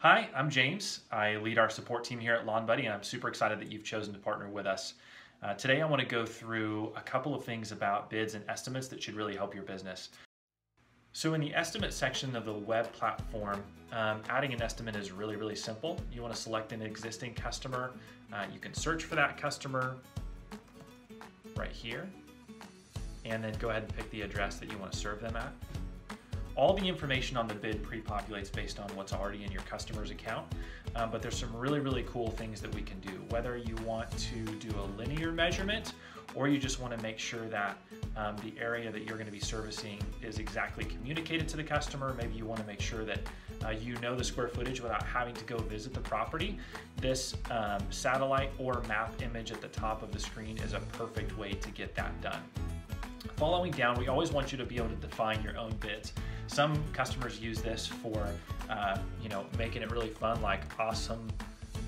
Hi, I'm James. I lead our support team here at Lawn Buddy, and I'm super excited that you've chosen to partner with us. Uh, today, I want to go through a couple of things about bids and estimates that should really help your business. So, in the estimate section of the web platform, um, adding an estimate is really, really simple. You want to select an existing customer. Uh, you can search for that customer right here, and then go ahead and pick the address that you want to serve them at. All the information on the bid pre-populates based on what's already in your customer's account, um, but there's some really, really cool things that we can do. Whether you want to do a linear measurement or you just want to make sure that um, the area that you're going to be servicing is exactly communicated to the customer. Maybe you want to make sure that uh, you know the square footage without having to go visit the property. This um, satellite or map image at the top of the screen is a perfect way to get that done. Following down, we always want you to be able to define your own bids. Some customers use this for, uh, you know, making it really fun, like awesome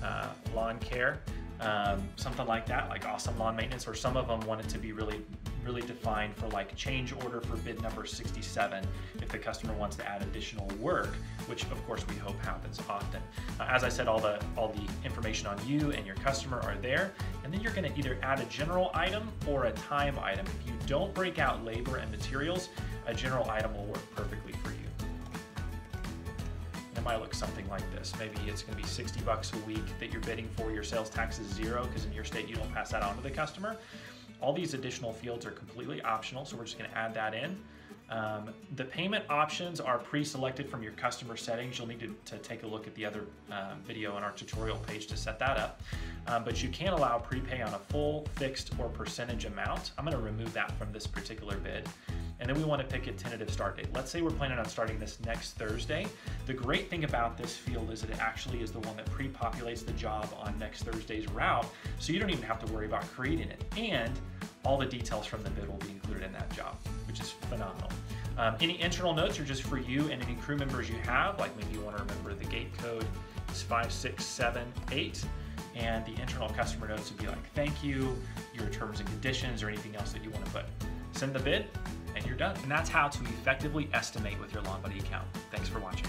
uh, lawn care, um, something like that, like awesome lawn maintenance. Or some of them want it to be really, really defined for like change order for bid number 67 if the customer wants to add additional work, which of course we hope happens often. Uh, as I said, all the all the information on you and your customer are there, and then you're going to either add a general item or a time item. If you don't break out labor and materials, a general item will work perfectly for you. It might look something like this. Maybe it's going to be 60 bucks a week that you're bidding for. Your sales tax is zero because in your state you don't pass that on to the customer. All these additional fields are completely optional, so we're just going to add that in. Um, the payment options are pre-selected from your customer settings. You'll need to, to take a look at the other uh, video on our tutorial page to set that up. Um, but you can allow prepay on a full, fixed, or percentage amount. I'm going to remove that from this particular bid. And then we want to pick a tentative start date. Let's say we're planning on starting this next Thursday. The great thing about this field is that it actually is the one that pre-populates the job on next Thursday's route, so you don't even have to worry about creating it. And all the details from the bid will be included in that job, which is phenomenal. Um, any internal notes are just for you and any crew members you have, like maybe you want to remember the gate code is 5678 and the internal customer notes would be like thank you, your terms and conditions, or anything else that you want to put. Send the bid, and you're done. And that's how to effectively estimate with your Lawn Buddy account. Thanks for watching.